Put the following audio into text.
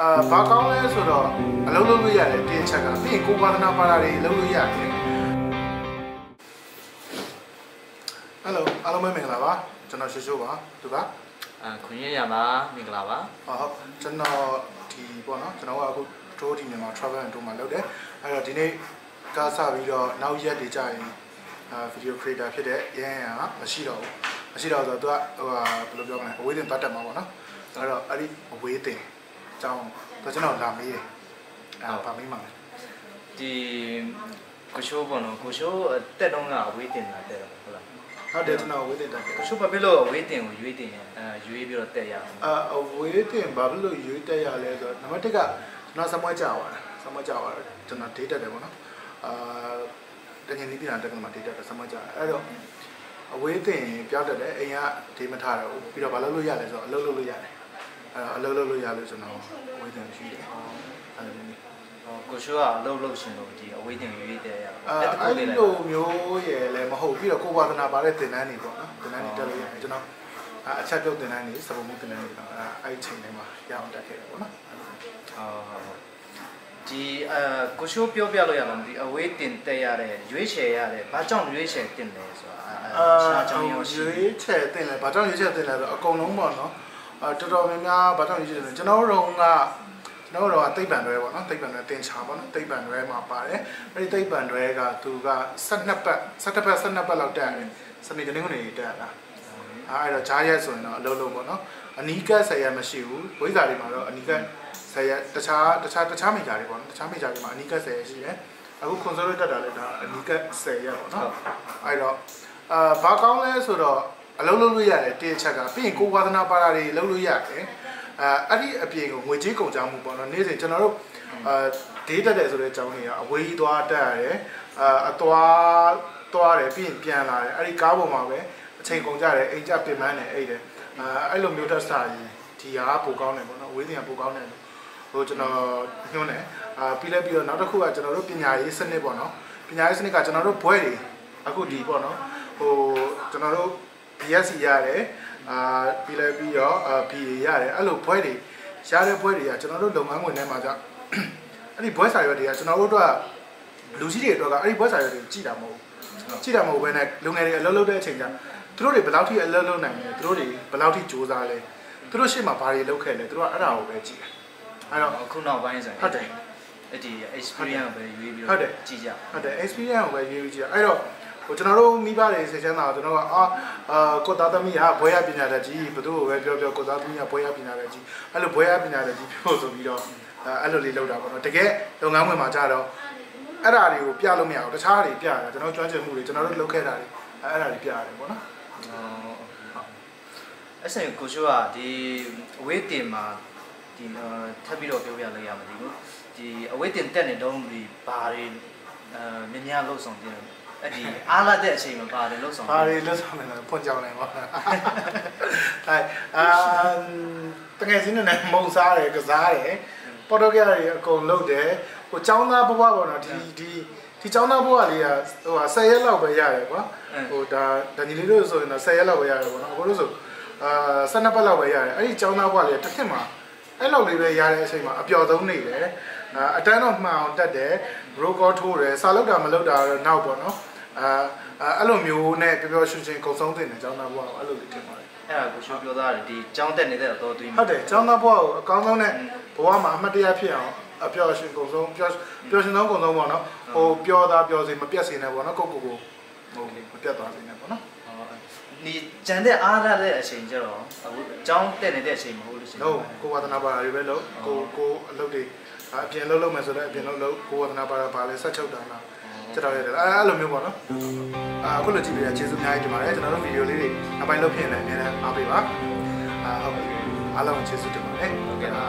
အာဘာကောင်းလဲဆိုတော့အလုပ်လုပ်လို့ရတယ်တင်းချက်ကပြီးရင်ကိုဝါသနာပါတာတွေလုပ်လို့ရတယ်ဟယ်လိုအားလုံးပဲမင်္ဂလာပါကျွန်တော်ရှိရှိုးပါသူကအာခွင့်ရရပါမင်္ဂလာပါဟုတ်ကျွန်တော်ဒီပေါ့နော်ကျွန်တော်ကအခုတိုးဒီမြန်မာ travel and tour မှာလုပ်တယ်အဲ့တော့ဒီနေ့ကားစပြီးတော့နောက်ရက်တွေကြာရင်အာ video creator ဖြစ်တဲ့ရန်ရန်ကမရှိတော့ဘူးမရှိတော့ဆိုတော့သူကဟိုဟာဘယ်လိုပြောမလဲအဝေးတင်သွားတက်မှာပေါ့နော်အဲ့တော့အဲ့ဒီအဝေးတင် အကြောင်းတော့ကျွန်တော်လာမေးတယ်အာဗာမေးမှာလဲဒီကိုရှိုးပေါ့နော်ကိုရှိုးတက်တော့ကအဝေးတင်လာတက်တော့ဟုတ်လားဟုတ်တယ်ကျွန်တော်အဝေးတင်တက်တယ်ကိုရှိုးဘာဖြစ်လို့အဝေးတင်ကိုရွေးတင်ရအဲရွေးပြီးတော့တက်ရအောင်အာအဝေးတင်ဘာဖြစ်လို့ရွေးတက်ရလဲဆိုတော့နံပါတ်1ကကျွန်တော်စမွဲကြာသွားတယ်စမွဲကြာသွားတယ်ကျွန်တော် date တက်တယ်ပေါ့နော်အာတကယ်နီးပြည်တော်တက်ကမှာ date တက်တယ်စမွဲကြာတယ်အဲ့တော့အဝေးတင်ပြောင်းတက်တယ်အိမ်ကဒေးမထားတော့ဘူးပြီးတော့ဘာလုပ်လို့ရလဲဆိုတော့အလုပ်လုပ်လို့ရတယ် အဲ့တော့အလုပ်လုပ်လို့ရလို့ကျွန်တော်အဝေးတင်ရှိတယ်အဲ့ဒါလေးဟောကိုရှိုးကအလုပ်လုပ်ရှင်လို့ဒီအဝေးတင်ရွေးတက်ရအောင်အာအဲ့တခုအဲ့လေးလိုက်လိုမျိုးရယ်လည်းမဟုတ်ပြီးတော့ကိုဝါသနာပါတဲ့တင်တန်းတွေပေါ့နော်တင်တန်းတွေတက်လို့ရတယ်ကျွန်တော်အာအချက်ပြုတ်တင်တန်းတွေစပုံမှုတင်တန်းတွေတော့အဲ့အဲ့ချိန်တိုင်းမှာရအောင်တက်ခဲ့တယ်ပေါ့နော်ဟုတ်ဟုတ်ဟုတ်ဒီအဲကိုရှိုးပြောပြလို့ရမှာဒီအဝေးတင်တက်ရတဲ့ရွေးချယ်ရတဲ့ဘာကြောင့်ရွေးချယ်တင်လဲဆိုတာအဲအာရှားကြောင့်ရောရှိရွေးချယ်တင်လဲဘာကြောင့်ရွေးချယ်တင်လဲဆိုတော့အကုန်လုံးပေါ့နော်အာ တော်တော်များများဘာကြောင့်ရွေးချယ်တင်လဲကျွန်တော်တို့ကကျွန်တော်တို့ကသိပ္ပံတွဲပေါ့နော်သိပ္ပံတွဲတင်ချာပေါ့နော်သိပ္ပံတွဲမှာပါတယ်အဲ့ဒီသိပ္ပံတွဲကသူက12ပတ်12ပတ်12ပတ်လောက်တက်တယ်စနေတနင်္ဂနွေတက်တာအဲ့တော့ဂျားရက်ဆိုရင်တော့အလုံးလုံးပေါ့နော်အနီးကပ်ဆယ်ရက်မရှိဘူးဝိဇ္ဇာတွေမှာတော့အနီးကပ်ဆယ်ရက်တခြားတခြားတခြားမိကြတွေပေါ့နော်တခြားမိကြတွေမှာအနီးကပ်ဆယ်ရက်ရှိတယ်အခု console တက်တာလည်းဒါအနီးကပ်ဆယ်ရက်ပေါ့နော်အဲ့တော့အာဘာကောင်းလဲဆိုတော့ အလုံးလုံးလို့ရတယ်တင်းချက်ကပြီးရင်ကိုဝါသနာပါတာတွေလုံးလို့ရတယ်အာအဲ့ဒီအပြင်ကိုငွေကြေးကုန်ကြမှုပေါ့နော်နေ့စဉ်ကျွန်တော်တို့အာဒေးတက်တယ်ဆိုတဲ့အကြောင်းတွေကအဝေးကြီးသွားတက်ရတယ်အာအသွားသွားတယ်ပြီးရင်ပြန်လာတယ်အဲ့ဒီကားပေါ်မှာပဲအချိန်ကုန်ကြတယ်အိမ်ကြပြင်ပန်းတယ်အဲ့တယ်အာအဲ့လိုမျိုးတက်စာကြီးဒီဟာပိုကောင်းတယ်ပေါ့နော်အဝေးတင်ကပိုကောင်းတယ်ဟိုကျွန်တော်ညွှန်းတယ်အာပြီးလဲပြီးတော့နောက်တစ်ခုကကျွန်တော်တို့ပညာရေးစနစ်ပေါ့နော်ပညာရေးစနစ်ကကျွန်တော်တို့ဘွဲတွေအခုဒီပေါ့နော်ဟိုကျွန်တော်တို့ BSc ရတယ်အာပြီးလဲပြီးတော့အာ BA ရတယ်အဲ့လိုဘွဲတွေရတဲ့ဘွဲတွေကကျွန်တော်တို့လုပ်ငန်းဝင်ထဲမှာကြောင့်အဲ့ဒီဘွဲစာရွက်တွေကကျွန်တော်တို့ကလူကြီးတွေအတွက်ကအဲ့ဒီဘွဲစာရွက်တွေကိုကြည့်တာမဟုတ်ဘူးကြည့်တာမဟုတ်ဘဲနဲ့လူငယ်တွေအလုပ်လုပ်တဲ့အချိန်ကျသူတို့တွေဘယ်လောက်ထိအလုပ်လုပ်နိုင်လဲသူတို့တွေဘယ်လောက်ထိစူးစမ်းလဲသူတို့ရှေ့မှာဘာတွေလုပ်ခဲ့လဲသူတို့ကအဲ့ဒါကိုပဲကြည့်တယ်အဲ့တော့အခုနောက်ပိုင်းဆိုရင်ဟုတ်တယ်အဲ့ဒီ experience ကိုပဲရွေးပြီးဟုတ်တယ်ကြည့်ကြဟုတ်တယ် experience ကိုပဲရေးကြည့်အဲ့တော့ ဟိုကျွန်တော်တို့မိဘတွေဆက်ချမ်းတာကျွန်တော်ကအာအာကိုသားသမီးဟာဘွဲရပညာတတ်ကြီးဘယ်သူ့ကိုပဲပြောပြောကိုသားသမီးကဘွဲရပညာတတ်ကြီးအဲ့လိုဘွဲရပညာတတ်ကြီးပြောဆိုပြီးတော့အဲ့လိုလေးလောက်တာပေါ့နော်တကယ်လုပ်ငန်းဝင်မှာကြတော့အဲ့ဒါတွေကိုပြလို့မရဘူးတခြားတွေပြတာကျွန်တော်ကျွမ်းကျင်မှုတွေကျွန်တော်တို့လုပ်ခဲ့တာတွေအဲ့ဒါတွေပြရတယ်ပေါ့နော်အဲ့ဆိုရင်ကိုရှိုးကဒီအဝေးတင်မှာဒီထပ်ပြီးတော့ပြောပြလိုက်ရမသိဘူးဒီအဝေးတင်တက်နေတော့ဒီဘာတွေအဲမြများလှုပ်ဆောင်ခြင်း အဲ့ဒီအားလာတဲ့အချိန်မှာပါတယ်လှုပ်ဆောင် ဘာတွေလွတ်ဆောင်နေလဲဖွင့်ကြောင်းနေပါအဲအာတကယ်စင်းနေမုံစားတယ်ကစားတယ်ပေါ်တော့ကြရအကုန်လုပ်တယ်ဟိုចောင်းသားဘဝပေါ့နော်ဒီဒီဒီចောင်းသားဘဝလေးကဟို10ရက်လောက်ပဲရတယ်ကွာဟိုဒါဒါညီလေးတို့ဆိုရင်တော့10ရက်လောက်ပဲရတယ်ပေါ့နော်အခုလို့ဆိုအာ12ပတ်လောက်ပဲရတယ်အဲ့ဒီចောင်းသားဘဝလေးတစ်နှစ်မှာအဲ့လောက်လေးပဲရတဲ့အချိန်မှာအပျော်ဆုံးနေတယ်အတန်းတော့မှန်အောင်တက်တယ် ရိုကောထိုးတယ်စာလောက်တာမလောက်တာတော့နောက်ပေါ့နော်အာအဲ့လိုမျိုးနဲ့ပျော်ပျော်ရွှင်ရွှင်ကုံဆုံးတင်တယ်ចောင်းသားဘဝကိုအဲ့လိုလေးထင်ပါတယ်အဲ့ဒါကိုရှိုးပြောသားတယ်ဒီကြောင်းတက်နေတဲ့တော့တွေးဟုတ်တယ်ကျောင်းသားဘဝကိုအကောင်းဆုံးနဲ့ဘဝမှာအမှတ်တရဖြစ်အောင်အပျော်ရှင်ကုန်ဆုံးပျော်ပျော်ရှင်ဆုံးကုန်ဆုံးပေါ့နော်ဟိုပျော်တာပျော်စေမပြတ်စေနဲ့ပေါ့နော်ကိုကိုကိုဟိုမပြတ်သွားစေနဲ့ပေါ့နော်ဒီကြံတဲ့အားရတဲ့အချိန်ကျတော့အခုကြောင်းတက်နေတဲ့အချိန်မဟုတ်လို့ရှိရင်လို့ကိုဝါသနာပါတာတွေပဲလို့ကိုကိုအလုပ်တွေ အပြင်လုပ်လုပ်မယ်ဆိုတော့အပြင်လုပ်လို့ကိုဝါသနာပါတာပါလဲဆက်ချုပ်တာလားစက်တော်ရတယ်အဲအဲ့လိုမျိုးပေါ့နော်အာအခုလိုကြည့်ပြရကျေးဇူးအများကြီးတင်ပါတယ်ကျွန်တော်တို့ဗီဒီယိုလေးတွေနောက်ပိုင်းလုပ်ဖြစ်နေတယ်အများအားပေးပါအာဟုတ်ပြီအားလုံးကျေးဇူးတင်ပါတယ်ဟုတ်ကဲ့ပါ